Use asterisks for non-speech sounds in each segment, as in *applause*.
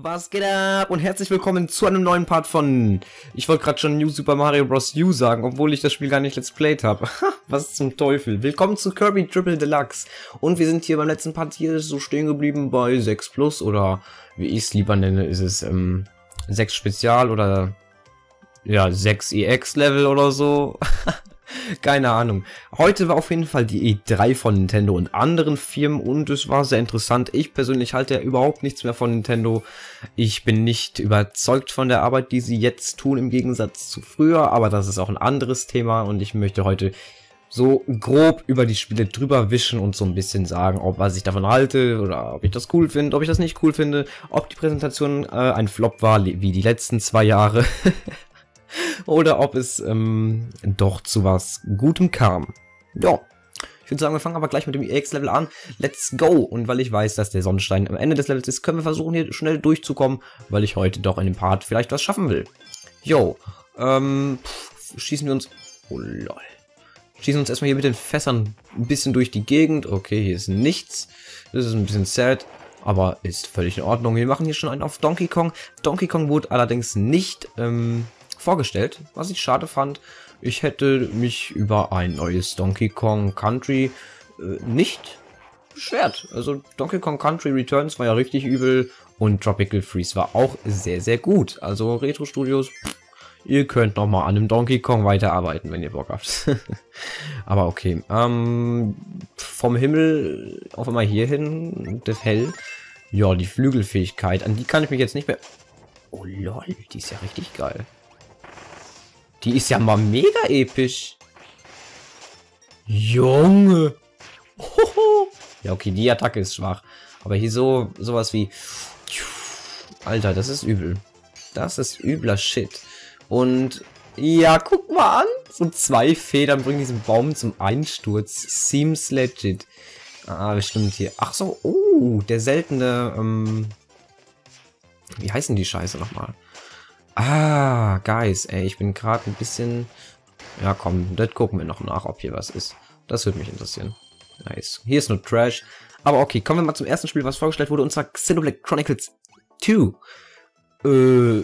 Was geht ab und herzlich willkommen zu einem neuen Part von... Ich wollte gerade schon New Super Mario Bros. U sagen, obwohl ich das Spiel gar nicht let's played habe. *laughs* Was zum Teufel. Willkommen zu Kirby Triple Deluxe. Und wir sind hier beim letzten Part hier so stehen geblieben bei 6 Plus oder wie ich es lieber nenne, ist es ähm, 6 Spezial oder ja 6 EX Level oder so. *laughs* *laughs* Keine Ahnung. Heute war auf jeden Fall die E3 von Nintendo und anderen Firmen und es war sehr interessant. Ich persönlich halte ja überhaupt nichts mehr von Nintendo. Ich bin nicht überzeugt von der Arbeit, die sie jetzt tun im Gegensatz zu früher, aber das ist auch ein anderes Thema und ich möchte heute so grob über die Spiele drüber wischen und so ein bisschen sagen, ob was ich davon halte oder ob ich das cool finde, ob ich das nicht cool finde, ob die Präsentation äh, ein Flop war, wie die letzten zwei Jahre. *laughs* oder ob es ähm, doch zu was Gutem kam. Ja, ich würde sagen, wir fangen aber gleich mit dem EX-Level an. Let's go! Und weil ich weiß, dass der Sonnenstein am Ende des Levels ist, können wir versuchen, hier schnell durchzukommen, weil ich heute doch in dem Part vielleicht was schaffen will. Jo, ähm, pff, schießen wir uns... Oh, lol. Schießen uns erstmal hier mit den Fässern ein bisschen durch die Gegend. Okay, hier ist nichts. Das ist ein bisschen sad aber ist völlig in Ordnung. Wir machen hier schon einen auf Donkey Kong. Donkey Kong wurde allerdings nicht ähm, vorgestellt, was ich schade fand. Ich hätte mich über ein neues Donkey Kong Country äh, nicht beschwert. Also Donkey Kong Country Returns war ja richtig übel und Tropical Freeze war auch sehr, sehr gut. Also Retro Studios, ihr könnt noch mal an einem Donkey Kong weiterarbeiten, wenn ihr Bock habt. *laughs* Aber okay. Ähm, vom Himmel auf einmal hier hin, das Hell. Ja, die Flügelfähigkeit, an die kann ich mich jetzt nicht mehr... Oh lol, die ist ja richtig geil. Die ist ja mal mega episch. Junge. Hoho. Ja, okay, die Attacke ist schwach. Aber hier so sowas wie... Alter, das ist übel. Das ist übler Shit. Und ja, guck mal an. So zwei Federn bringen diesen Baum zum Einsturz. Seems legit. Ah, bestimmt hier. Ach so, oh, der seltene, ähm, wie heißen die Scheiße nochmal? Ah, Guys, ey, ich bin gerade ein bisschen... Ja, komm, das gucken wir noch nach, ob hier was ist. Das würde mich interessieren. Nice. Hier ist nur Trash. Aber okay, kommen wir mal zum ersten Spiel, was vorgestellt wurde, und zwar Xenoblade Chronicles 2. Äh,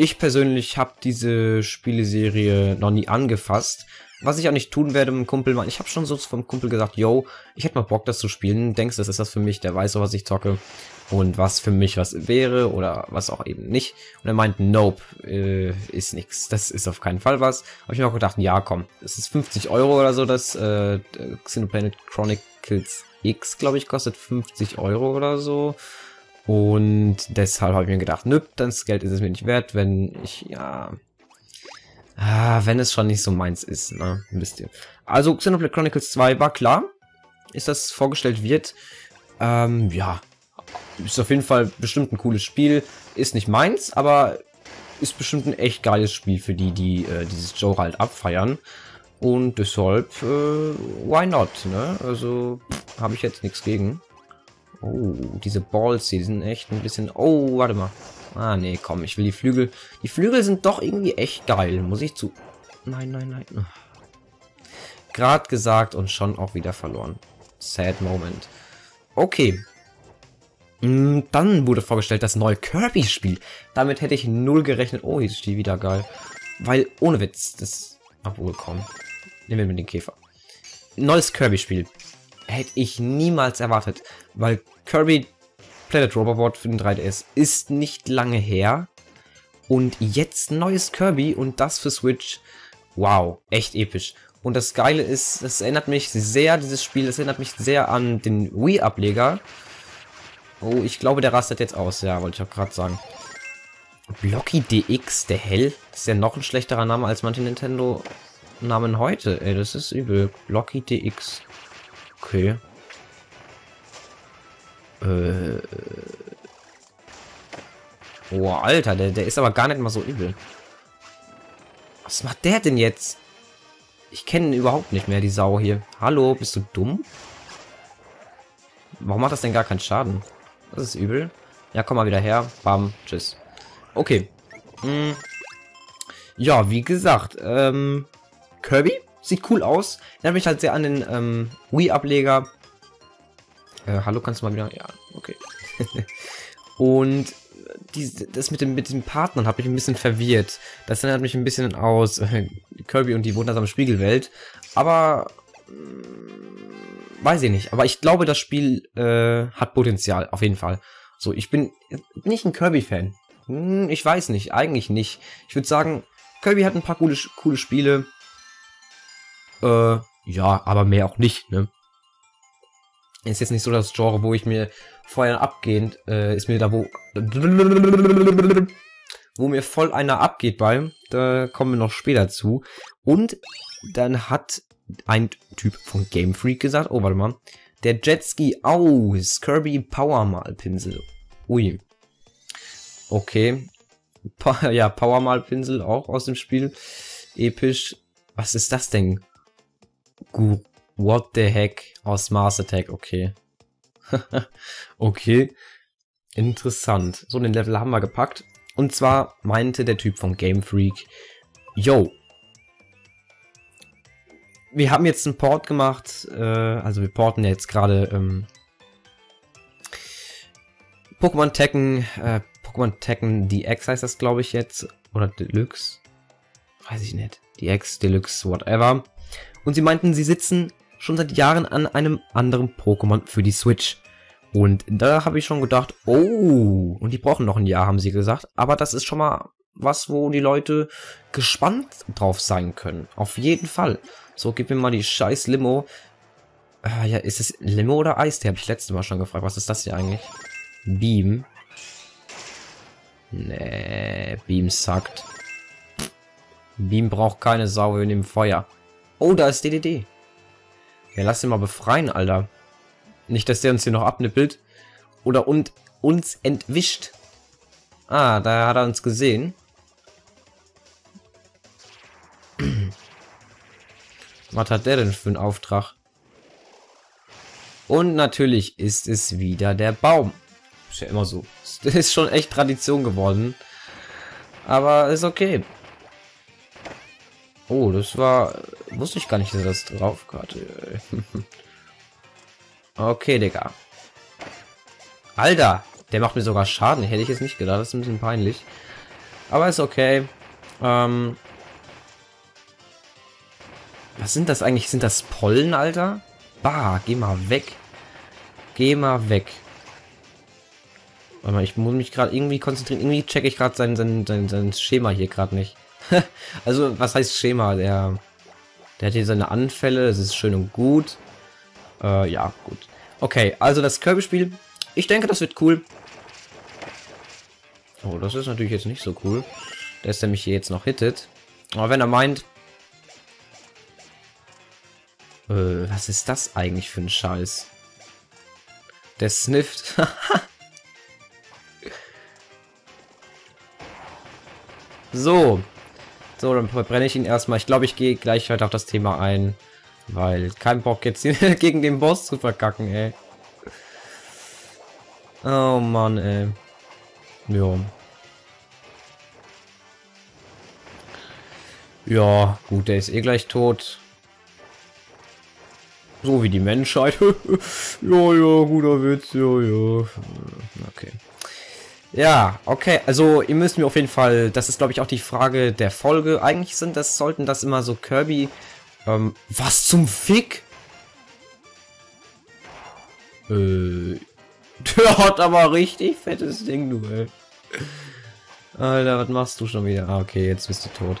ich persönlich habe diese Spieleserie noch nie angefasst. Was ich auch nicht tun werde mit dem Kumpel, ich habe schon so vom Kumpel gesagt, yo, ich hätte mal Bock, das zu spielen. Denkst du, das ist das für mich? Der weiß so, was ich zocke und was für mich was wäre oder was auch eben nicht. Und er meint, nope, äh, ist nix. Das ist auf keinen Fall was. Habe ich mir auch gedacht, ja, komm, es ist 50 Euro oder so, das äh, Xenoplanet Chronicles X, glaube ich, kostet 50 Euro oder so. Und deshalb habe ich mir gedacht, nö, das Geld ist es mir nicht wert, wenn ich, ja, Ah, wenn es schon nicht so meins ist, ne? Wisst ihr. Also, Xenoblade Chronicles 2 war klar, ist das vorgestellt wird. Ähm, ja. Ist auf jeden Fall bestimmt ein cooles Spiel. Ist nicht meins, aber ist bestimmt ein echt geiles Spiel für die, die äh, dieses Genre halt abfeiern. Und deshalb, äh, why not, ne? Also, habe ich jetzt nichts gegen. Oh, diese Balls, die sind echt ein bisschen... Oh, warte mal. Ah, nee, komm, ich will die Flügel. Die Flügel sind doch irgendwie echt geil, muss ich zu... Nein, nein, nein. Gerade gesagt und schon auch wieder verloren. Sad Moment. Okay. Mm, dann wurde vorgestellt das neue Kirby-Spiel. Damit hätte ich null gerechnet. Oh, jetzt ist die wieder geil. Weil, ohne Witz, das... Obwohl, komm. Nehmen wir mit den Käfer. Neues Kirby-Spiel. Hätte ich niemals erwartet. Weil Kirby Planet Robobot für den 3DS ist nicht lange her. Und jetzt neues Kirby und das für Switch. Wow, echt episch. Und das Geile ist, es erinnert mich sehr, dieses Spiel, es erinnert mich sehr an den Wii-Ableger. Oh, ich glaube, der rastet jetzt aus. Ja, wollte ich auch gerade sagen. Blocky DX, der Hell. Das ist ja noch ein schlechterer Name als manche Nintendo-Namen heute. Ey, das ist übel. Blocky DX. Okay. Äh. Oh, Alter, der, der ist aber gar nicht mal so übel. Was macht der denn jetzt? Ich kenne ihn überhaupt nicht mehr, die Sau hier. Hallo, bist du dumm? Warum macht das denn gar keinen Schaden? Das ist übel. Ja, komm mal wieder her. Bam, tschüss. Okay. Hm. Ja, wie gesagt, ähm, Kirby sieht cool aus. Erinnert mich halt sehr an den ähm, Wii-Ableger. Äh, hallo, kannst du mal wieder... Ja, okay. *laughs* und die, das mit dem, mit den Partnern hat mich ein bisschen verwirrt. Das erinnert mich ein bisschen aus äh, Kirby und die wundersame Spiegelwelt. Aber äh, weiß ich nicht. Aber ich glaube, das Spiel äh, hat Potenzial, auf jeden Fall. So, ich bin nicht ein Kirby-Fan. Hm, ich weiß nicht, eigentlich nicht. Ich würde sagen, Kirby hat ein paar coole, coole Spiele. Äh, ja, aber mehr auch nicht, ne? Ist jetzt nicht so das Genre, wo ich mir vorher abgehend, äh, ist mir da wo, wo mir voll einer abgeht bei, da kommen wir noch später zu. Und dann hat ein Typ von Game Freak gesagt, oh, warte mal, der Jetski aus Kirby Power Malpinsel. Ui. Okay. Pa *laughs* ja, Power Malpinsel auch aus dem Spiel. Episch. Was ist das denn? Gu What the heck? Aus Mars Attack, okay. *laughs* okay. Interessant. So, den Level haben wir gepackt. Und zwar meinte der Typ von Game Freak, yo, wir haben jetzt einen Port gemacht, äh, also wir porten jetzt gerade ähm, Pokémon Tekken, äh, Pokémon Tekken DX heißt das glaube ich jetzt, oder Deluxe, weiß ich nicht, DX, Deluxe, whatever. Und sie meinten, sie sitzen schon seit Jahren an einem anderen Pokémon für die Switch. Und da habe ich schon gedacht, oh, und die brauchen noch ein Jahr, haben sie gesagt. Aber das ist schon mal was, wo die Leute gespannt drauf sein können. Auf jeden Fall. So, gib mir mal die scheiß Limo. Äh, ja, ist es Limo oder Eis? Der habe ich letztes Mal schon gefragt. Was ist das hier eigentlich? Beam. Nee, Beam sagt. Beam braucht keine Sau in dem Feuer. Oh, da ist DDD. Ja, lass den mal befreien, Alter. Nicht, dass der uns hier noch abnippelt. Oder und uns entwischt. Ah, da hat er uns gesehen. *clears throat* Was hat der denn für einen Auftrag? Und natürlich ist es wieder der Baum. Ist ja immer so. *laughs* Ist schon echt Tradition geworden. Aber ist okay. Oh, das war... Wusste ich gar nicht, dass das drauf hatte. *laughs* okay, Digga. Alter, der macht mir sogar Schaden. Hätte ich jetzt nicht gedacht. Das ist ein bisschen peinlich. Aber ist okay. Ähm, was sind das eigentlich? Sind das Pollen, Alter? Bah, geh mal weg. Geh mal weg. Warte mal, ich muss mich gerade irgendwie konzentrieren. Irgendwie checke ich gerade sein, sein, sein, sein Schema hier gerade nicht. *laughs* also, was heißt Schema? Der, der hat hier seine Anfälle, das ist schön und gut. Äh, ja, gut. Okay, also das Kirby-Spiel. Ich denke, das wird cool. Oh, das ist natürlich jetzt nicht so cool. Der ist nämlich hier jetzt noch hittet. Aber wenn er meint... Äh, was ist das eigentlich für ein Scheiß? Der snifft. *laughs* so. So, dann verbrenne ich ihn erstmal. Ich glaube, ich gehe gleich halt auf das Thema ein. Weil kein Bock jetzt *laughs* gegen den Boss zu verkacken, ey. Oh Mann, ey. Ja. Ja, gut, der ist eh gleich tot. So wie die Menschheit. *laughs* ja, ja, guter Witz, ja, ja. Okay. Ja, okay, also ihr müsst mir auf jeden Fall, das ist glaube ich auch die Frage der Folge. Eigentlich sind das, sollten das immer so Kirby. Ähm, was zum Fick? Äh, *laughs* der hat aber richtig fettes Ding, du, ey. Alter, was machst du schon wieder? Ah, okay, jetzt bist du tot.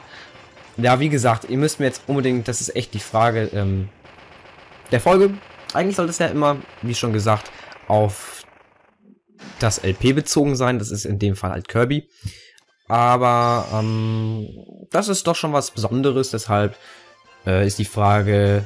Ja, wie gesagt, ihr müsst mir jetzt unbedingt, das ist echt die Frage ähm, der Folge. Eigentlich sollte es ja immer, wie schon gesagt, auf das LP bezogen sein. Das ist in dem Fall halt Kirby. Aber ähm, das ist doch schon was Besonderes. Deshalb äh, ist die Frage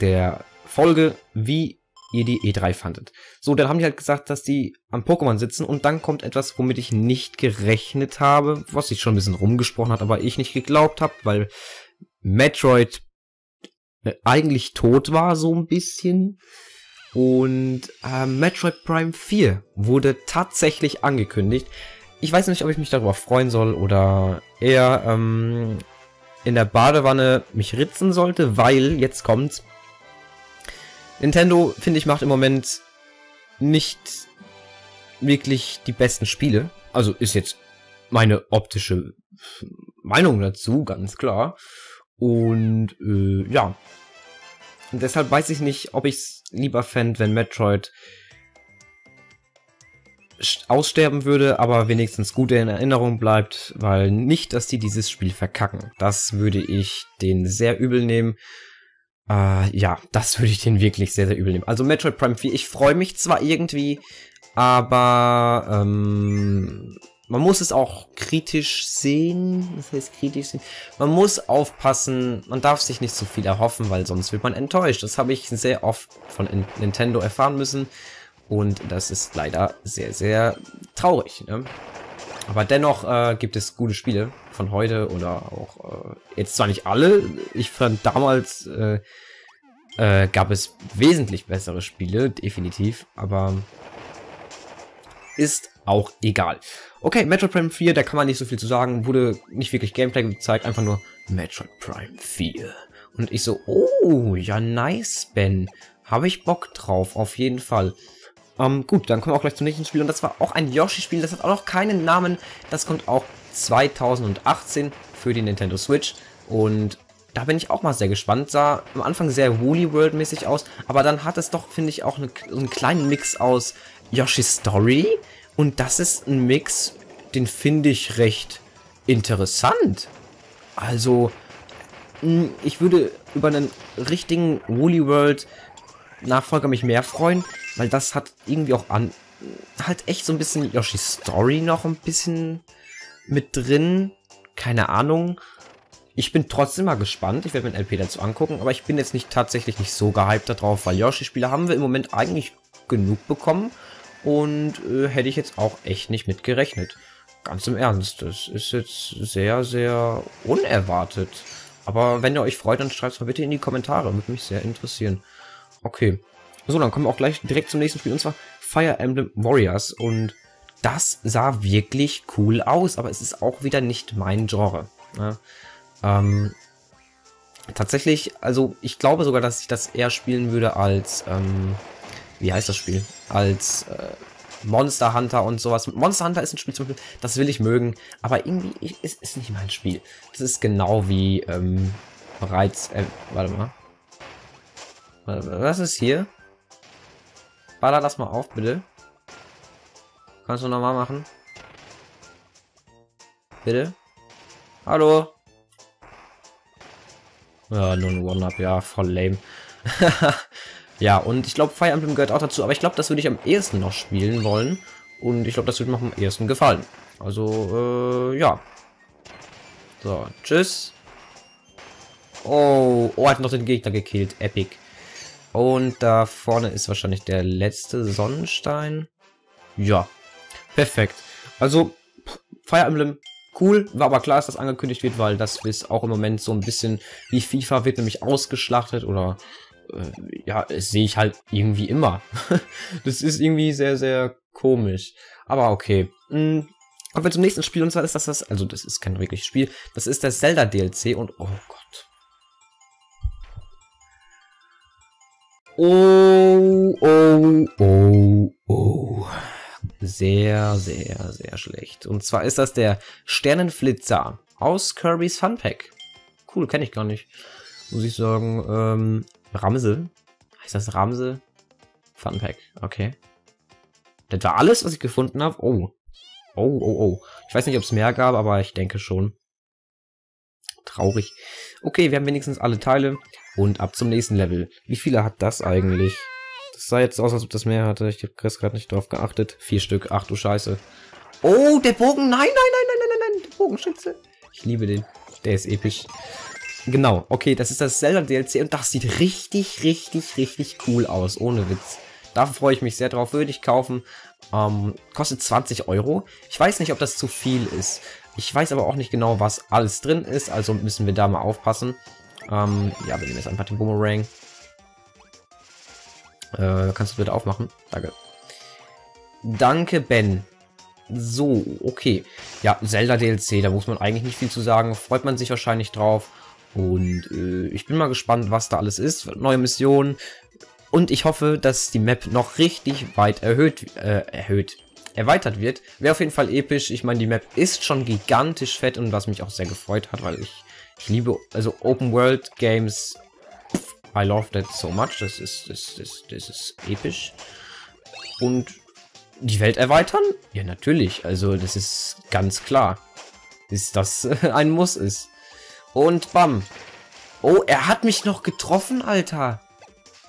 der Folge, wie ihr die E3 fandet. So, dann haben die halt gesagt, dass die am Pokémon sitzen und dann kommt etwas, womit ich nicht gerechnet habe, was sich schon ein bisschen rumgesprochen hat, aber ich nicht geglaubt habe, weil Metroid äh, eigentlich tot war, so ein bisschen. Und äh, Metroid Prime 4 wurde tatsächlich angekündigt. Ich weiß nicht, ob ich mich darüber freuen soll oder eher ähm, in der Badewanne mich ritzen sollte, weil jetzt kommt Nintendo, finde ich, macht im Moment nicht wirklich die besten Spiele. Also ist jetzt meine optische Meinung dazu, ganz klar. Und äh, ja. Und deshalb weiß ich nicht, ob ich es lieber fände, wenn Metroid aussterben würde, aber wenigstens gut in Erinnerung bleibt, weil nicht, dass die dieses Spiel verkacken. Das würde ich den sehr übel nehmen. Äh, ja, das würde ich den wirklich sehr, sehr übel nehmen. Also Metroid Prime 4, ich freue mich zwar irgendwie, aber ähm, man muss es auch kritisch sehen. Was heißt kritisch sehen? Man muss aufpassen, man darf sich nicht zu viel erhoffen, weil sonst wird man enttäuscht. Das habe ich sehr oft von Nintendo erfahren müssen. Und das ist leider sehr, sehr traurig. Ne? Aber dennoch äh, gibt es gute Spiele von heute oder auch äh, jetzt zwar nicht alle. Ich fand damals äh, äh, gab es wesentlich bessere Spiele, definitiv. Aber ist auch egal. Okay, Metroid Prime 4, da kann man nicht so viel zu sagen. Wurde nicht wirklich Gameplay gezeigt, einfach nur Metroid Prime 4. Und ich so, oh, ja nice, Ben. Habe ich Bock drauf, auf jeden Fall. Ähm, gut, dann kommen wir auch gleich zum nächsten Spiel. Und das war auch ein Yoshi-Spiel. Das hat auch noch keinen Namen. Das kommt auch 2018 für die Nintendo Switch. Und da bin ich auch mal sehr gespannt. Sah am Anfang sehr Woolly World mäßig aus. Aber dann hat es doch, finde ich, auch eine, einen kleinen Mix aus Yoshi's Story. Und das ist ein Mix, den finde ich recht interessant. Also, hm, ich würde über einen richtigen Woolly World Nachfolger mich mehr freuen, weil das hat irgendwie auch an halt echt so ein bisschen Yoshi's Story noch ein bisschen mit drin. Keine Ahnung. Ich bin trotzdem mal gespannt. Ich werde mir ein LP dazu angucken, aber ich bin jetzt nicht tatsächlich nicht so gehypt darauf, weil Yoshi-Spiele haben wir im Moment eigentlich genug bekommen und äh, hätte ich jetzt auch echt nicht mit gerechnet. Ganz im Ernst, das ist jetzt sehr, sehr unerwartet. Aber wenn ihr euch freut, dann schreibt es mal bitte in die Kommentare, würde mich sehr interessieren. Okay. So, dann kommen wir auch gleich direkt zum nächsten Spiel, und zwar Fire Emblem Warriors. Und das sah wirklich cool aus, aber es ist auch wieder nicht mein Genre. Ne? Ähm, tatsächlich, also ich glaube sogar, dass ich das eher spielen würde als, ähm, wie heißt das Spiel? Als äh, Monster Hunter und sowas. Monster Hunter ist ein Spiel zum Beispiel, das will ich mögen, aber irgendwie ist es nicht mein Spiel. Das ist genau wie ähm, bereits, äh, warte mal, was ist hier? Baller das mal auf, bitte. Kannst du nochmal machen? Bitte? Hallo? Ja, nur ein One-Up, ja, voll lame. *laughs* ja, und ich glaube, Fire Emblem gehört auch dazu, aber ich glaube, das würde ich am ehesten noch spielen wollen. Und ich glaube, das würde mir am ehesten gefallen. Also, äh, ja. So, tschüss. Oh, oh, hat noch den Gegner gekillt. Epic. Und da vorne ist wahrscheinlich der letzte Sonnenstein. Ja, perfekt. Also, Fire Emblem, cool. War aber klar, dass das angekündigt wird, weil das ist auch im Moment so ein bisschen wie FIFA wird nämlich ausgeschlachtet oder äh, ja, das sehe ich halt irgendwie immer. *laughs* das ist irgendwie sehr, sehr komisch. Aber okay. Mhm. Kommen wir zum nächsten Spiel und zwar ist das das, also das ist kein wirkliches Spiel, das ist das Zelda DLC und oh Gott. Oh, oh, oh, oh. Sehr, sehr, sehr schlecht. Und zwar ist das der Sternenflitzer aus Kirby's Fun Pack. Cool, kenne ich gar nicht. Muss ich sagen. Ähm, Ramse? Heißt das Ramse? Fun Pack, okay. Das war alles, was ich gefunden habe. Oh. Oh, oh, oh. Ich weiß nicht, ob es mehr gab, aber ich denke schon. Traurig. Okay, wir haben wenigstens alle Teile. Und ab zum nächsten Level. Wie viele hat das eigentlich? Das sah jetzt aus, als ob das mehr hatte. Ich habe gerade nicht drauf geachtet. Vier Stück. Ach du Scheiße. Oh, der Bogen. Nein, nein, nein, nein, nein, nein, nein. Der Bogenschütze. Ich liebe den. Der ist episch. Genau. Okay, das ist das Zelda DLC und das sieht richtig, richtig, richtig cool aus. Ohne Witz. Da freue ich mich sehr drauf. Würde ich kaufen. Ähm, kostet 20 Euro. Ich weiß nicht, ob das zu viel ist. Ich weiß aber auch nicht genau, was alles drin ist. Also müssen wir da mal aufpassen. Ähm, ja, wir nehmen jetzt einfach den Boomerang. Äh, kannst du bitte aufmachen? Danke. Danke, Ben. So, okay. Ja, Zelda DLC, da muss man eigentlich nicht viel zu sagen. Freut man sich wahrscheinlich drauf. Und äh, ich bin mal gespannt, was da alles ist. Neue Missionen. Und ich hoffe, dass die Map noch richtig weit erhöht, äh, erhöht, erweitert wird. Wäre auf jeden Fall episch. Ich meine, die Map ist schon gigantisch fett und was mich auch sehr gefreut hat, weil ich, ich liebe, also Open World Games, I love that so much. Das ist, das, das, das ist episch. Und die Welt erweitern? Ja, natürlich. Also, das ist ganz klar. Ist das *laughs* ein Muss ist. Und bam. Oh, er hat mich noch getroffen, Alter.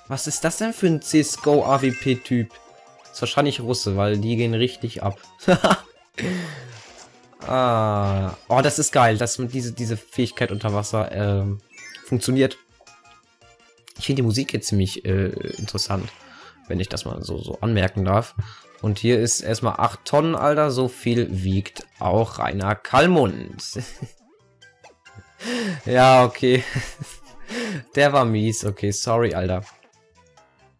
Was ist das denn für ein CSGO AWP-Typ? Ist wahrscheinlich Russe, weil die gehen richtig ab. *laughs* ah. Oh, das ist geil, dass diese, diese Fähigkeit unter Wasser ähm, funktioniert. Ich finde die Musik jetzt ziemlich äh, interessant, wenn ich das mal so, so anmerken darf. Und hier ist erstmal 8 Tonnen, Alter. So viel wiegt auch Rainer Kalmund. *laughs* ja, okay. *laughs* Der war mies. Okay, sorry, Alter.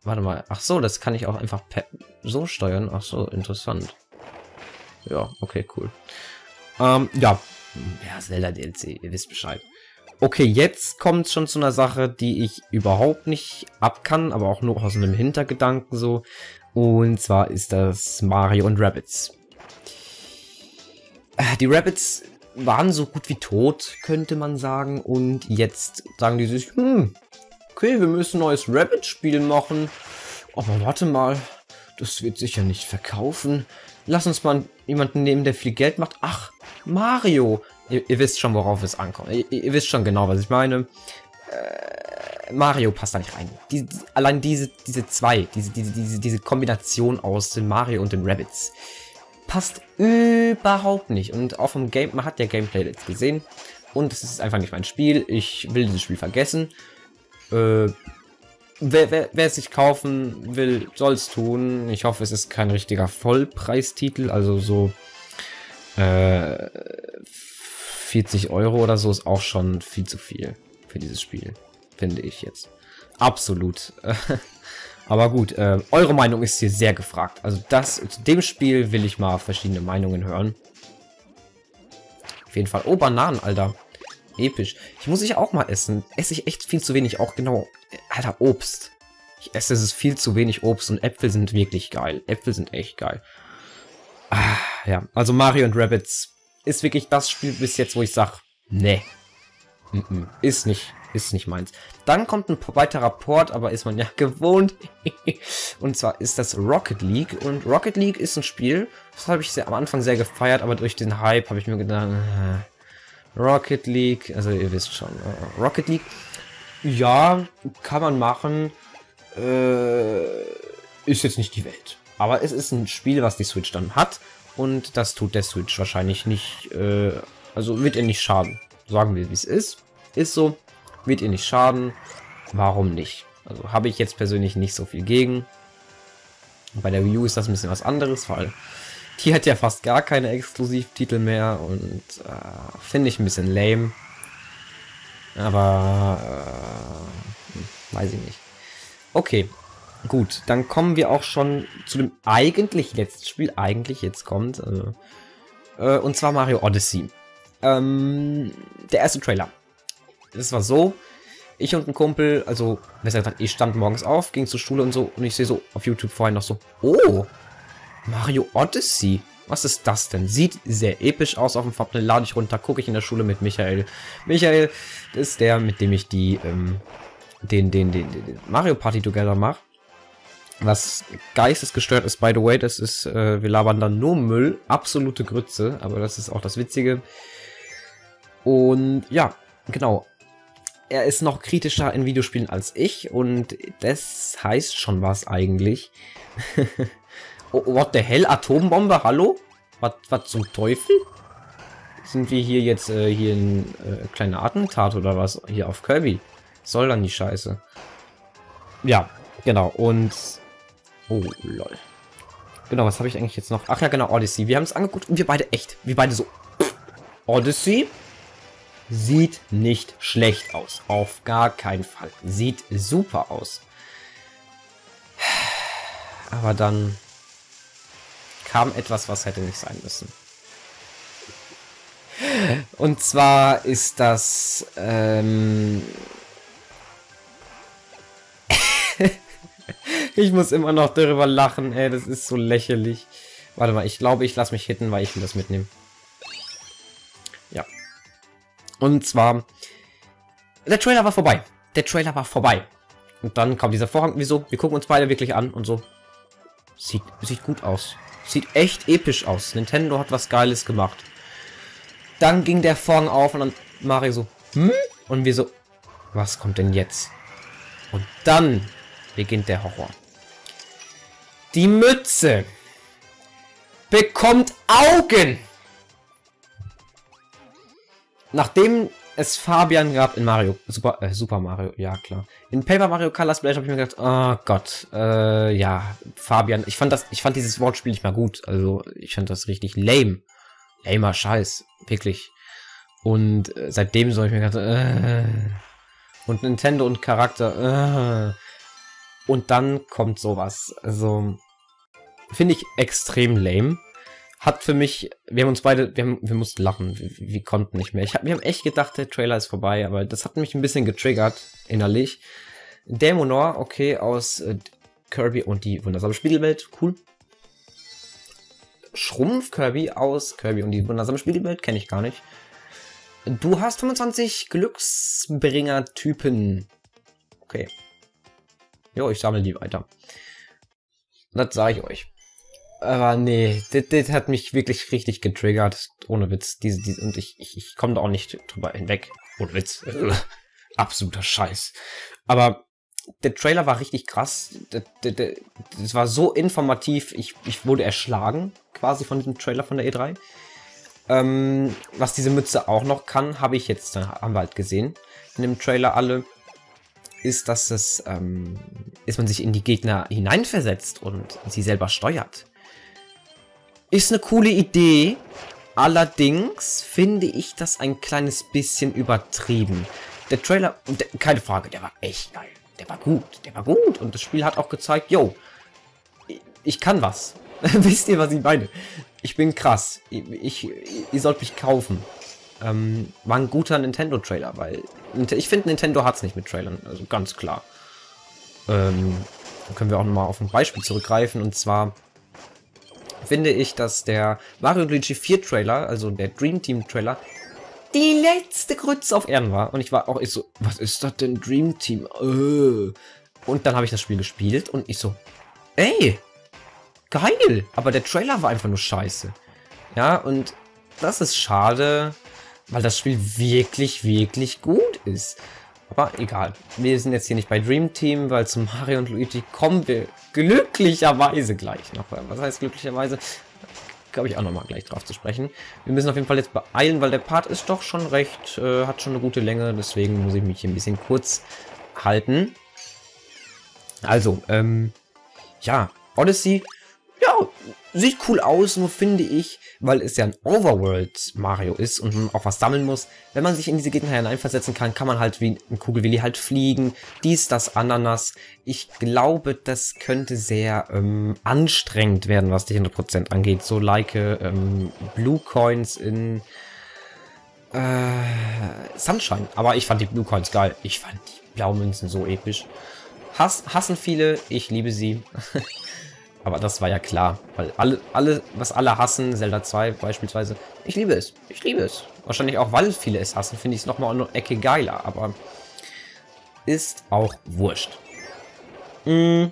Warte mal. Ach so, das kann ich auch einfach so steuern. Ach so, interessant. Ja, okay, cool. Ähm, ja. Ja, Zelda DLC, ihr wisst Bescheid. Okay, jetzt kommt schon zu einer Sache, die ich überhaupt nicht ab kann, aber auch nur aus einem Hintergedanken so. Und zwar ist das Mario und Rabbits. Äh, die Rabbits waren so gut wie tot, könnte man sagen. Und jetzt sagen die sich, hm, okay, wir müssen ein neues Rabbit-Spiel machen. Aber warte mal, das wird sicher nicht verkaufen. Lass uns mal jemanden nehmen, der viel Geld macht. Ach, Mario. Ihr, ihr wisst schon, worauf es ankommt. Ihr, ihr, wisst schon genau, was ich meine. Äh, Mario passt da nicht rein. Die, allein diese, diese zwei, diese, diese, diese, diese Kombination aus dem Mario und den Rabbits passt überhaupt nicht. Und auch vom Game, man hat ja Gameplay jetzt gesehen. Und es ist einfach nicht mein Spiel. Ich will dieses Spiel vergessen. Äh, wer, wer, wer es sich kaufen will, soll es tun. Ich hoffe, es ist kein richtiger Vollpreistitel. Also so äh, 40 Euro oder so ist auch schon viel zu viel für dieses Spiel finde ich jetzt. Absolut. *laughs* Aber gut, äh, eure Meinung ist hier sehr gefragt. Also das, zu dem Spiel will ich mal verschiedene Meinungen hören. Auf jeden Fall. Oh, Bananen, Alter. Episch. Ich muss ich auch mal essen. Esse ich echt viel zu wenig. Auch genau. Alter, Obst. Ich esse es viel zu wenig Obst und Äpfel sind wirklich geil. Äpfel sind echt geil. Ah, ja, also Mario und Rabbits ist wirklich das Spiel bis jetzt, wo ich sage, nee. Mm -mm, ist nicht ist nicht meins. Dann kommt ein weiterer Port, aber ist man ja *laughs* gewohnt. und zwar ist das Rocket League. Und Rocket League ist ein Spiel, das habe ich sehr, am Anfang sehr gefeiert, aber durch den Hype habe ich mir gedacht, äh, Rocket League, also ihr wisst schon, äh, Rocket League, ja, kann man machen, äh, ist jetzt nicht die Welt. Aber es ist ein Spiel, was die Switch dann hat und das tut der Switch wahrscheinlich nicht, äh, also wird ihr nicht schaden. Sagen wir, wie es ist. Ist so. Wird ihr nicht schaden. Warum nicht? Also habe ich jetzt persönlich nicht so viel gegen. Bei der Wii U ist das ein bisschen was anderes, weil die hat ja fast gar keine Exklusivtitel mehr und äh, finde ich ein bisschen lame. Aber äh, weiß ich nicht. Okay, gut, dann kommen wir auch schon zu dem eigentlich letzten Spiel. Eigentlich jetzt kommt. Äh, äh, und zwar Mario Odyssey. Ähm, der erste Trailer das war so, ich und ein Kumpel, also besser gesagt, ich stand morgens auf, ging zur Schule und so und ich sehe so auf YouTube vorhin noch so, oh, Mario Odyssey. Was ist das denn? Sieht sehr episch aus auf dem Farbbild. Lade ich runter, gucke ich in der Schule mit Michael. Michael ist der, mit dem ich die, ähm, den, den, den, den Mario Party Together mache. Was geistesgestört ist, by the way, das ist, äh, wir labern dann nur Müll. Absolute Grütze, aber das ist auch das Witzige. Und ja, genau er ist noch kritischer in Videospielen als ich und das heißt schon was eigentlich. *laughs* oh, what the hell? Atombombe? Hallo? Was, zum Teufel? Sind wir hier jetzt äh, hier ein äh, kleiner Attentat oder was? Hier auf Kirby? Soll dann die Scheiße? Ja, genau. Und... Oh, lol. Genau, was habe ich eigentlich jetzt noch? Ach ja, genau, Odyssey. Wir haben es angeguckt und wir beide echt. Wir beide so... Odyssey? Sieht nicht schlecht aus. Auf gar keinen Fall. Sieht super aus. Aber dann kam etwas, was hätte nicht sein müssen. Und zwar ist das... Ähm *laughs* ich muss immer noch darüber lachen, ey, das ist so lächerlich. Warte mal, ich glaube, ich lasse mich hitten, weil ich will das mitnehmen. Und zwar, der Trailer war vorbei. Der Trailer war vorbei. Und dann kam dieser Vorhang. Wieso? Wir gucken uns beide wirklich an und so. Sieht, sieht gut aus. Sieht echt episch aus. Nintendo hat was Geiles gemacht. Dann ging der Vorhang auf und dann Mario so, hm? Und wir so, was kommt denn jetzt? Und dann beginnt der Horror. Die Mütze bekommt Augen. Nachdem es Fabian gab in Mario, Super, äh, Super Mario, ja klar. In Paper Mario Color Splash habe ich mir gedacht, oh Gott, äh, ja, Fabian, ich fand das, ich fand dieses Wortspiel nicht mal gut. Also ich fand das richtig lame. Lamer Scheiß, wirklich. Und äh, seitdem so habe ich mir gedacht, äh, und Nintendo und Charakter, äh, und dann kommt sowas. Also finde ich extrem lame hat für mich, wir haben uns beide, wir, haben, wir mussten lachen, wir, wir konnten nicht mehr. Ich hab, wir haben echt gedacht, der Trailer ist vorbei, aber das hat mich ein bisschen getriggert, innerlich. Dämonor, okay, aus äh, Kirby und die wundersame Spiegelwelt, cool. Schrumpf Kirby aus Kirby und die wundersame Spiegelwelt, kenne ich gar nicht. Du hast 25 Glücksbringer-Typen. Okay. Jo, ich sammle die weiter. Das sage ich euch. Aber nee, das, das hat mich wirklich richtig getriggert. Ohne Witz. Diese, diese, und ich, ich, ich komme da auch nicht drüber hinweg. Ohne Witz. *laughs* Absoluter Scheiß. Aber der Trailer war richtig krass. Das, war so informativ. Ich, ich wurde erschlagen, quasi von diesem Trailer von der E3. Ähm, was diese Mütze auch noch kann, habe ich jetzt, haben wir halt gesehen. In dem Trailer alle ist, dass es, ähm, ist man sich in die Gegner hineinversetzt und sie selber steuert. Ist eine coole Idee. Allerdings finde ich das ein kleines bisschen übertrieben. Der Trailer, der, keine Frage, der war echt geil. Der war gut, der war gut. Und das Spiel hat auch gezeigt, yo, ich kann was. *laughs* Wisst ihr, was ich meine? Ich bin krass. Ich, ich ihr sollt mich kaufen. Ähm, war ein guter Nintendo-Trailer, weil ich finde, Nintendo hat es nicht mit Trailern. Also ganz klar. Ähm, dann können wir auch nochmal auf ein Beispiel zurückgreifen. Und zwar finde ich, dass der Mario Luigi 4 Trailer, also der Dream Team Trailer, die letzte Grütze auf Erden war. Und ich war auch ich so, was ist das denn Dream Team? Äh. Und dann habe ich das Spiel gespielt und ich so, ey, geil. Aber der Trailer war einfach nur scheiße. Ja, und das ist schade, weil das Spiel wirklich, wirklich gut ist. Aber egal. Wir sind jetzt hier nicht bei Dream Team, weil zum Mario und Luigi kommen wir glücklicherweise gleich noch. Was heißt glücklicherweise? Glaube ich auch noch mal gleich drauf zu sprechen. Wir müssen auf jeden Fall jetzt beeilen, weil der Part ist doch schon recht, äh, hat schon eine gute Länge. Deswegen muss ich mich hier ein bisschen kurz halten. Also, ähm, ja, Odyssey, ja, sieht cool aus, nur finde ich, weil es ja ein Overworld Mario ist und man auch was sammeln muss. Wenn man sich in diese Gegner hineinversetzen kann, kann man halt wie ein Kugelwilli halt fliegen. Dies, das, Ananas. Ich glaube, das könnte sehr ähm, anstrengend werden, was die 100% angeht. So like ähm, Blue Coins in äh, Sunshine. Aber ich fand die Blue Coins geil. Ich fand die Blaumünzen so episch. Hass, hassen viele, ich liebe sie. *laughs* Aber das war ja klar, weil alle, alle, was alle hassen, Zelda 2 beispielsweise, ich liebe es. Ich liebe es. Wahrscheinlich auch, weil viele es hassen, finde ich es nochmal eine Ecke geiler, aber ist auch wurscht. Mm,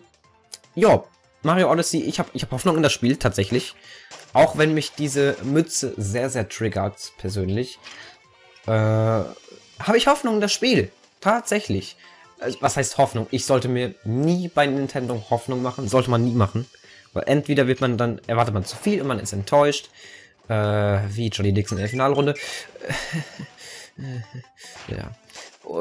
ja, Mario Odyssey, ich habe ich hab Hoffnung in das Spiel, tatsächlich. Auch wenn mich diese Mütze sehr, sehr triggert, persönlich. Äh, habe ich Hoffnung in das Spiel. Tatsächlich. Also, was heißt Hoffnung? Ich sollte mir nie bei Nintendo Hoffnung machen. Sollte man nie machen. Weil entweder wird man dann, erwartet man zu viel und man ist enttäuscht. Äh, wie Johnny Dixon in der Finalrunde. *laughs* ja. *laughs*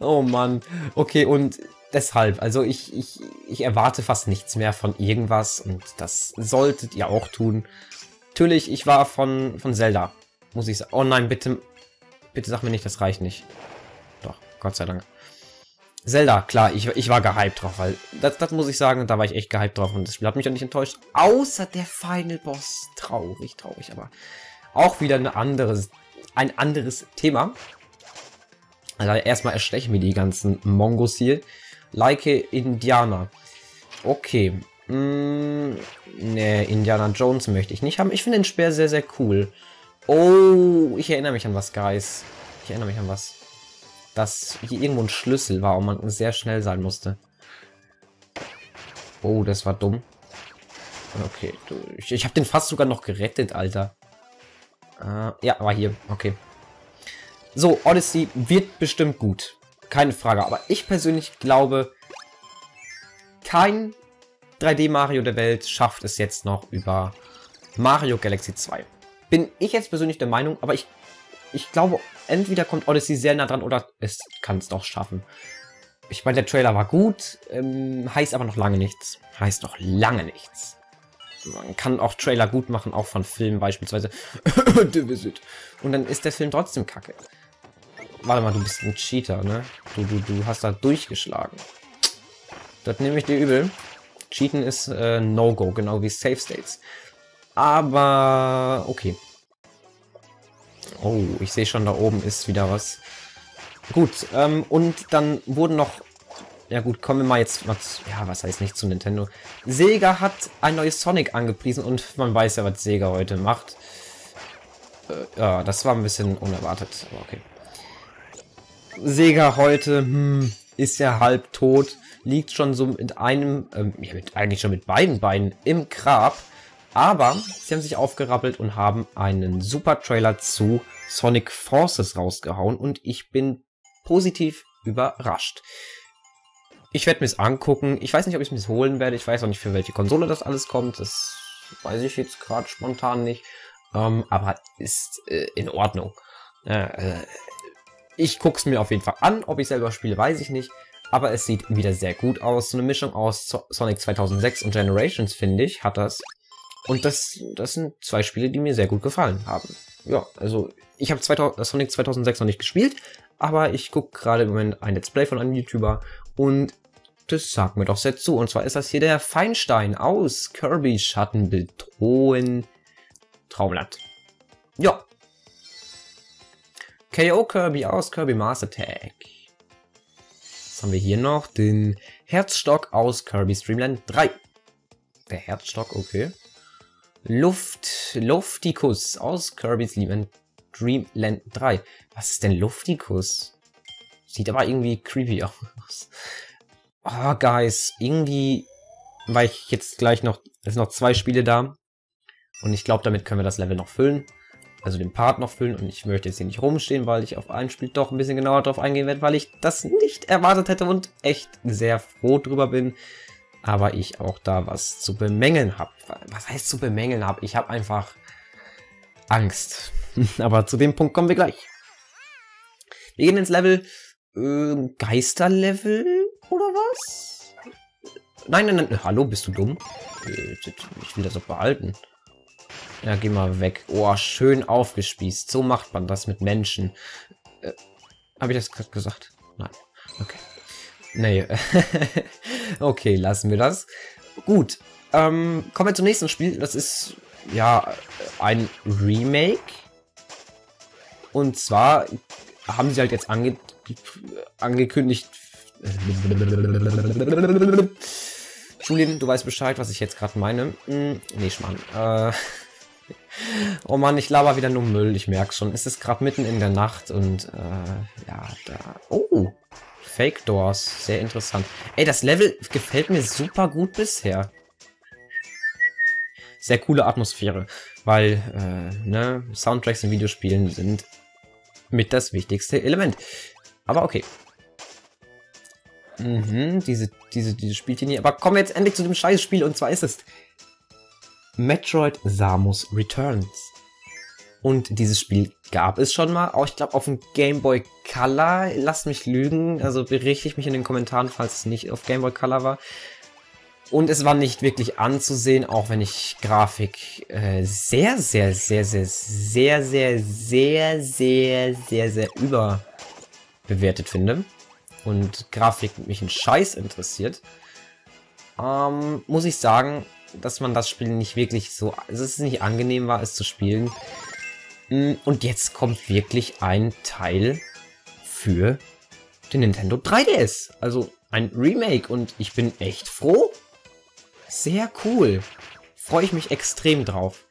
oh Mann. Okay, und deshalb, also ich, ich, ich erwarte fast nichts mehr von irgendwas und das solltet ihr auch tun. Natürlich, ich war von, von Zelda, muss ich sagen. Oh nein, bitte, bitte sag mir nicht, das reicht nicht. Gott sei Dank. Zelda, klar, ich, ich war gehypt drauf, weil das, das muss ich sagen, da war ich echt gehypt drauf und das Spiel hat mich auch nicht enttäuscht. Außer der Final Boss. Traurig, traurig, aber auch wieder ein anderes, ein anderes Thema. Also erstmal erstechen wir die ganzen Mongos hier. Like Indianer. Okay. Mm, nee, Indiana Jones möchte ich nicht haben. Ich finde den Speer sehr, sehr cool. Oh, ich erinnere mich an was, Guys. Ich erinnere mich an was. Dass hier irgendwo ein Schlüssel war und man sehr schnell sein musste. Oh, das war dumm. Okay, ich, ich habe den fast sogar noch gerettet, Alter. Äh, ja, war hier. Okay. So, Odyssey wird bestimmt gut. Keine Frage. Aber ich persönlich glaube, kein 3D Mario der Welt schafft es jetzt noch über Mario Galaxy 2. Bin ich jetzt persönlich der Meinung, aber ich, ich glaube, entweder kommt Odyssey sehr nah dran oder es kann es doch schaffen. Ich meine, der Trailer war gut, ähm, heißt aber noch lange nichts. Heißt noch lange nichts. Man kann auch Trailer gut machen, auch von Filmen beispielsweise. *coughs* Und dann ist der Film trotzdem kacke. Warte mal, du bist ein Cheater, ne? Du, du, du hast da durchgeschlagen. Das nehme ich dir übel. Cheaten ist äh, No-Go, genau wie Safe States. Aber okay. Oh, ich sehe schon, da oben ist wieder was. Gut, ähm, und dann wurden noch... Ja gut, kommen wir mal jetzt... Was, ja, was heißt nicht zu Nintendo? Sega hat ein neues Sonic angepriesen und man weiß ja, was Sega heute macht. Äh, ja, das war ein bisschen unerwartet, aber okay. Sega heute, hm, ist ja halb tot liegt schon so mit einem, ähm, ja, mit, eigentlich schon mit beiden Beinen im Grab. Aber sie haben sich aufgerappelt und haben einen super Trailer zu Sonic Forces rausgehauen und ich bin positiv überrascht. Ich werde mir es angucken. Ich weiß nicht, ob ich es mir holen werde. Ich weiß auch nicht, für welche Konsole das alles kommt. Das weiß ich jetzt gerade spontan nicht. Ähm, aber ist äh, in Ordnung. Äh, ich gucke es mir auf jeden Fall an. Ob ich selber spiele, weiß ich nicht aber es sieht wieder sehr gut aus. So eine Mischung aus Sonic 2006 und Generations, finde ich, hat das. Und das, das sind zwei Spiele, die mir sehr gut gefallen haben. Ja, also ich habe Sonic 2006 noch nicht gespielt, aber ich gucke gerade im Moment ein Let's Play von einem YouTuber und das sagt mir doch sehr zu. Und zwar ist das hier der Feinstein aus Kirby Schattenbedrohen Traumland. Ja. KO Kirby aus Kirby Master Attack haben wir hier noch? Den Herzstock aus Kirby Streamland 3. Der Herzstock, okay. Luft, Luftikus aus Kirby's Dreamland 3. Was ist denn Luftikus? Sieht aber irgendwie creepy aus. Oh, guys, irgendwie, weil ich jetzt gleich noch, es sind noch zwei Spiele da. Und ich glaube, damit können wir das Level noch füllen also den Part noch füllen und ich möchte jetzt hier nicht rumstehen, weil ich auf ein Spiel doch ein bisschen genauer drauf eingehen werde, weil ich das nicht erwartet hätte und echt sehr froh drüber bin, aber ich auch da was zu bemängeln habe. Was heißt zu bemängeln habe? Ich habe einfach Angst. *laughs* aber zu dem Punkt kommen wir gleich. Wir gehen ins Level äh, Geisterlevel oder was? Nein, nein, nein. Hallo, bist du dumm? Ich will das auch behalten. Ja, geh mal weg. Oh, schön aufgespießt. So macht man das mit Menschen. Äh, Habe ich das gerade gesagt? Nein. Okay. Nee. *laughs* okay, lassen wir das. Gut. Ähm, kommen wir zum nächsten Spiel. Das ist ja ein Remake. Und zwar haben sie halt jetzt ange angekündigt. *laughs* Julian, du weißt Bescheid, was ich jetzt gerade meine. Hm, nee, Schmarrn. Äh, *laughs* Oh Mann, ich laber wieder nur Müll, ich merke schon. Es ist gerade mitten in der Nacht und äh, ja, da... Oh, Fake Doors, sehr interessant. Ey, das Level gefällt mir super gut bisher. Sehr coole Atmosphäre, weil äh, ne, Soundtracks in Videospielen sind mit das wichtigste Element. Aber okay. Mhm, diese, diese, diese Spielchen. Aber kommen wir jetzt endlich zu dem Scheißspiel und zwar ist es Metroid Samus Returns. Und dieses Spiel gab es schon mal, auch ich glaube auf dem Game Boy Color. Lasst mich lügen, also berichte ich mich in den Kommentaren, falls es nicht auf Game Boy Color war. Und es war nicht wirklich anzusehen, auch wenn ich Grafik äh, sehr, sehr, sehr, sehr, sehr, sehr, sehr, sehr, sehr, sehr überbewertet finde. Und Grafik mich einen Scheiß interessiert. Ähm, muss ich sagen, dass man das Spiel nicht wirklich so, also es ist nicht angenehm war, es zu spielen. Mm, und jetzt kommt wirklich ein Teil für den Nintendo 3DS. Also ein Remake und ich bin echt froh. Sehr cool. Freue ich mich extrem drauf.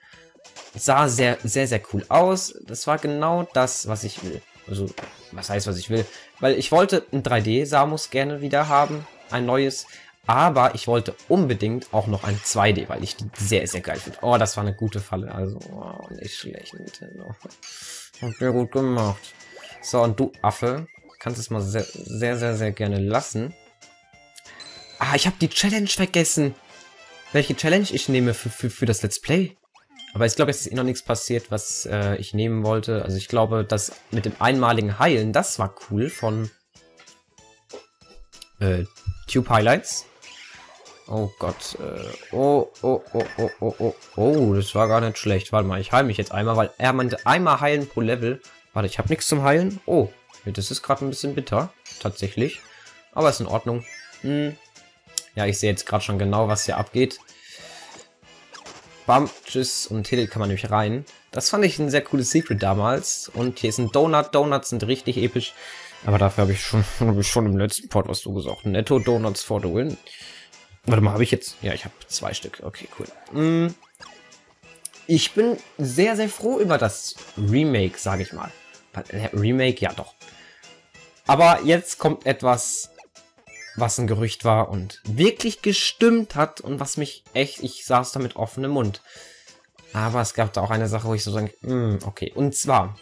Sah sehr, sehr, sehr cool aus. Das war genau das, was ich will. Also, was heißt, was ich will? Weil ich wollte ein 3D-Samus gerne wieder haben. Ein neues. Aber ich wollte unbedingt auch noch ein 2D, weil ich die sehr, sehr geil finde. Oh, das war eine gute Falle. Also, oh, nicht schlecht, Nintendo. Hat mir gut gemacht. So, und du Affe, kannst es mal sehr, sehr, sehr, sehr gerne lassen. Ah, ich habe die Challenge vergessen. Welche Challenge ich nehme für, für, für das Let's Play. Aber ich glaube, es ist eh noch nichts passiert, was äh, ich nehmen wollte. Also ich glaube, das mit dem einmaligen Heilen, das war cool von äh, Tube Highlights. Oh Gott. Äh, oh, oh, oh, oh, oh, oh. Oh, das war gar nicht schlecht. Warte mal, ich heile mich jetzt einmal, weil er meinte einmal heilen pro Level. Warte, ich habe nichts zum Heilen. Oh, das ist gerade ein bisschen bitter. Tatsächlich. Aber ist in Ordnung. Hm, ja, ich sehe jetzt gerade schon genau, was hier abgeht. Bam, tschüss. Und hier kann man nämlich rein. Das fand ich ein sehr cooles Secret damals. Und hier ist ein Donut. Donuts sind richtig episch. Aber dafür habe ich schon, *laughs* schon im letzten Pod was du gesagt. Netto Donuts for the win. Warte mal, habe ich jetzt... Ja, ich habe zwei Stück. Okay, cool. Mm. Ich bin sehr, sehr froh über das Remake, sage ich mal. Äh, Remake, ja doch. Aber jetzt kommt etwas, was ein Gerücht war und wirklich gestimmt hat und was mich echt, ich saß da mit offenem Mund. Aber es gab da auch eine Sache, wo ich so sage, mm, okay. Und zwar,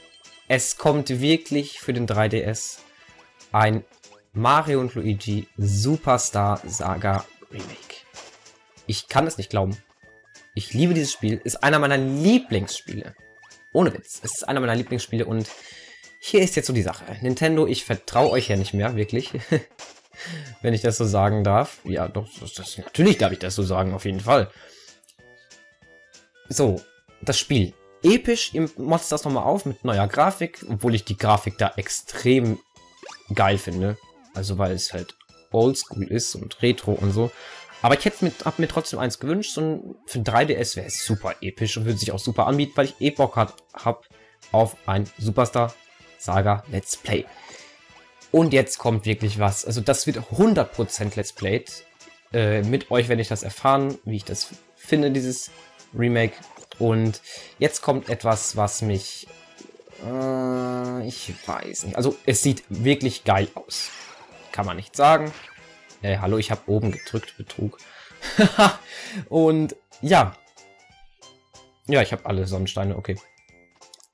es kommt wirklich für den 3DS ein Mario und Luigi Superstar Saga Remake. Ich kann es nicht glauben. Ich liebe dieses Spiel. Ist einer meiner Lieblingsspiele. Ohne Witz. Es ist einer meiner Lieblingsspiele und hier ist jetzt so die Sache. Nintendo, ich vertraue euch ja nicht mehr, wirklich. *laughs* wenn ich das so sagen darf. Ja, doch, das, das, natürlich darf ich das so sagen, auf jeden Fall. So, das Spiel. Episch, ihr motzt das nochmal auf mit neuer Grafik, obwohl ich die Grafik da extrem geil finde. Also weil es halt oldschool ist und retro und so. Aber ich hätte mir, hab mir trotzdem eins gewünscht und für 3DS wäre es super episch und würde sich auch super anbieten, weil ich eh Bock habe auf ein Superstar Saga Let's Play. Und jetzt kommt wirklich was. Also das wird 100% Let's Played. Äh, mit euch werde ich das erfahren, wie ich das finde, dieses Remake. Und jetzt kommt etwas, was mich... Äh, ich weiß nicht. Also es sieht wirklich geil aus. Kann man nicht sagen. Äh, hallo, ich habe oben gedrückt, Betrug. *laughs* Und ja. Ja, ich habe alle Sonnensteine, okay.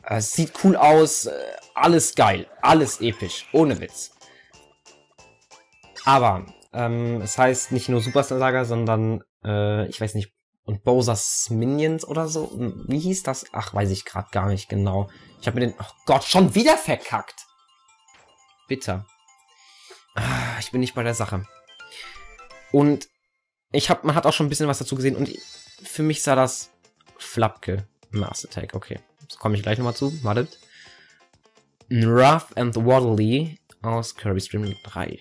Es sieht cool aus, äh, alles geil, alles episch, ohne Witz. Aber ähm, es heißt nicht nur Superstar Saga, sondern äh, ich weiß nicht, und Bowser's Minions oder so. Hm, wie hieß das? Ach, weiß ich gerade gar nicht genau. Ich habe mir den... Oh Gott, schon wieder verkackt. Bitter. Ah, ich bin nicht bei der Sache. Und ich habe, man hat auch schon ein bisschen was dazu gesehen und für mich sah das Flapke Master Attack. Okay, so komme ich gleich nochmal zu. Wartet. Rough and Waddly aus Kirby Stream 3.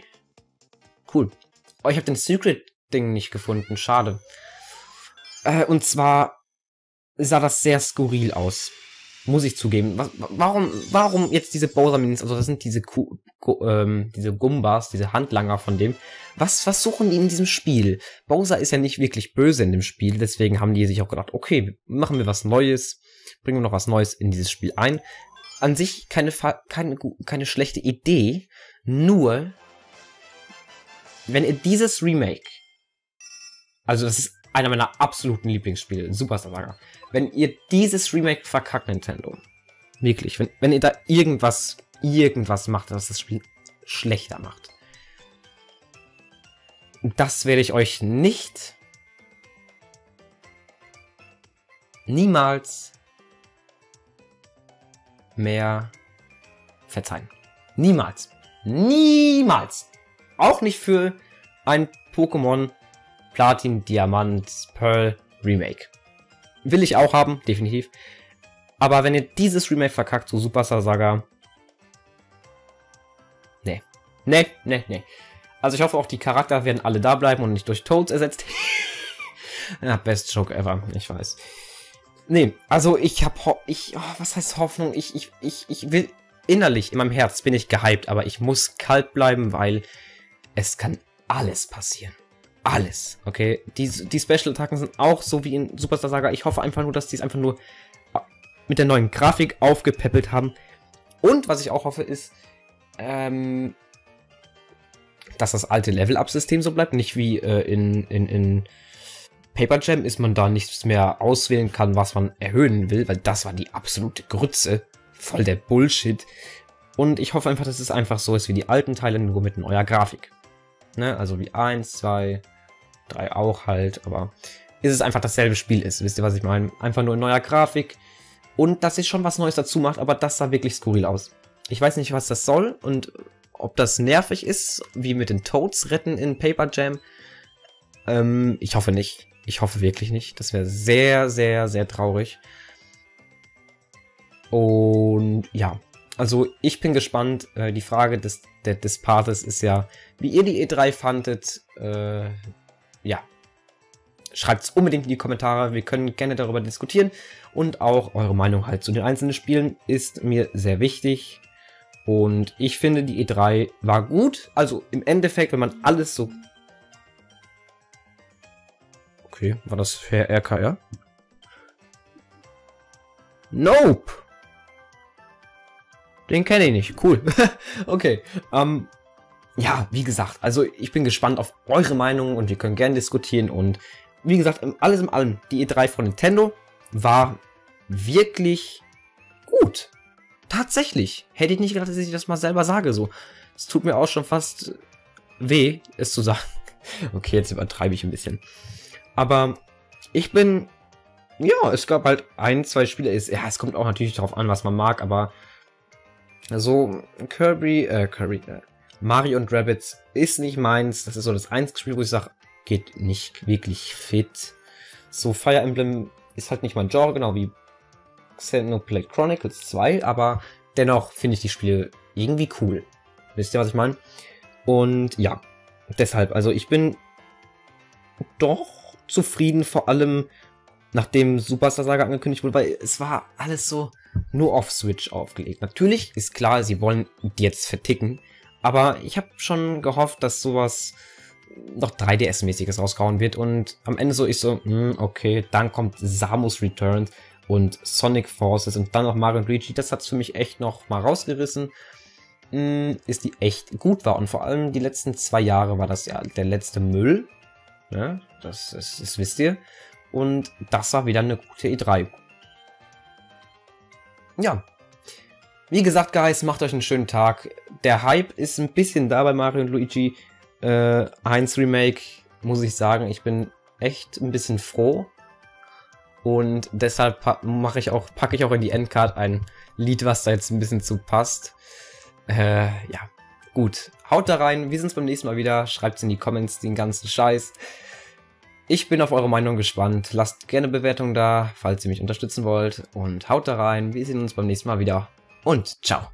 Cool. Oh, ich habe den Secret-Ding nicht gefunden. Schade. Äh, und zwar sah das sehr skurril aus. Muss ich zugeben. Was, warum, warum jetzt diese Bowser-Minis? Also das sind diese, Ku, Ku, ähm, diese Gumbas, diese Handlanger von dem. Was, was suchen die in diesem Spiel? Bowser ist ja nicht wirklich böse in dem Spiel, deswegen haben die sich auch gedacht, okay, machen wir was Neues, bringen wir noch was Neues in dieses Spiel ein. An sich keine, keine, keine schlechte Idee, nur wenn ihr dieses Remake, also das ist einer meiner absoluten Lieblingsspiele, Superstar Saga, wenn ihr dieses Remake verkackt, Nintendo, wirklich, wenn, wenn ihr da irgendwas, irgendwas macht, was das Spiel schlechter macht, das werde ich euch nicht niemals mehr verzeihen. Niemals. Niemals. Auch nicht für ein Pokémon Platin, Diamant, Pearl Remake. Will ich auch haben, definitiv. Aber wenn ihr dieses Remake verkackt, so Superstar Saga. Nee. Nee, nee, nee. Also ich hoffe auch, die Charakter werden alle da bleiben und nicht durch Toads ersetzt. *laughs* ja, best Joke ever, ich weiß. Nee, also ich hab ich, oh, was heißt Hoffnung? Ich, ich, ich, ich will innerlich, in meinem Herz bin ich gehypt, aber ich muss kalt bleiben, weil es kann alles passieren. Alles, okay? Die, die Special-Attacken sind auch so wie in Superstar Saga. Ich hoffe einfach nur, dass die es einfach nur mit der neuen Grafik aufgepäppelt haben. Und was ich auch hoffe, ist, ähm, dass das alte Level-Up-System so bleibt. Nicht wie äh, in, in, in Paper Jam ist man da nichts mehr auswählen kann, was man erhöhen will, weil das war die absolute Grütze. Voll der Bullshit. Und ich hoffe einfach, dass es einfach so ist wie die alten Teile, nur mit neuer Grafik. Ne? Also wie 1, 2, 3 auch halt, aber ist es einfach dasselbe Spiel ist. Wisst ihr, was ich meine? Einfach nur in neuer Grafik. Und dass es schon was Neues dazu macht, aber das sah wirklich skurril aus. Ich weiß nicht, was das soll und ob das nervig ist, wie mit den Toads retten in Paper Jam. Ähm, ich hoffe nicht. Ich hoffe wirklich nicht. Das wäre sehr, sehr, sehr traurig. Und ja, also ich bin gespannt. Äh, die Frage des, des Partes ist ja, wie ihr die E3 fandet. Äh, ja, schreibt es unbedingt in die Kommentare. Wir können gerne darüber diskutieren. Und auch eure Meinung halt zu den einzelnen Spielen ist mir sehr wichtig. Und ich finde, die E3 war gut. Also im Endeffekt, wenn man alles so... Okay, war das Herr RKR? Nope! Den kenne ich nicht. Cool. *laughs* okay. Ähm, ja, wie gesagt, also ich bin gespannt auf eure Meinung und wir können gerne diskutieren. Und wie gesagt, alles in allem, die E3 von Nintendo war wirklich gut. Tatsächlich. Hätte ich nicht gedacht, dass ich das mal selber sage. So, es tut mir auch schon fast weh, es zu sagen. *laughs* Okay, jetzt übertreibe ich ein bisschen. Aber ich bin, ja, es gab halt ein, zwei Spiele. Ja, es kommt auch natürlich darauf an, was man mag, aber so Kirby, äh, Kirby, äh, Mario und Rabbits ist nicht meins. Das ist so das einzige Spiel, wo ich sage, geht nicht wirklich fit. So Fire Emblem ist halt nicht mein Genre, genau wie Xenoblade Chronicles 2, aber dennoch finde ich die Spiele irgendwie cool. Wisst ihr, was ich meine? Und ja, deshalb, also ich bin doch zufrieden, vor allem nachdem Superstar Saga angekündigt wurde, weil es war alles so nur auf Switch aufgelegt. Natürlich ist klar, sie wollen jetzt verticken, aber ich habe schon gehofft, dass sowas noch 3DS-mäßiges rausgehauen wird und am Ende so ich so, hm, okay, dann kommt Samus Returns und Sonic Forces und dann noch Mario und Luigi, das hat's für mich echt noch mal rausgerissen, hm, ist die echt gut war. Und vor allem die letzten zwei Jahre war das ja der letzte Müll, ja, das, das, das wisst ihr. Und das war wieder eine gute E3. Ja, wie gesagt, Guys, macht euch einen schönen Tag. Der Hype ist ein bisschen da bei Mario und Luigi äh, 1 Remake, muss ich sagen. Ich bin echt ein bisschen froh, und deshalb mache ich auch, packe ich auch in die Endcard ein Lied, was da jetzt ein bisschen zu passt. Äh, ja, gut. Haut da rein. Wir sehen uns beim nächsten Mal wieder. Schreibt in die Comments den ganzen Scheiß. Ich bin auf eure Meinung gespannt. Lasst gerne Bewertungen da, falls ihr mich unterstützen wollt. Und haut da rein. Wir sehen uns beim nächsten Mal wieder. Und ciao.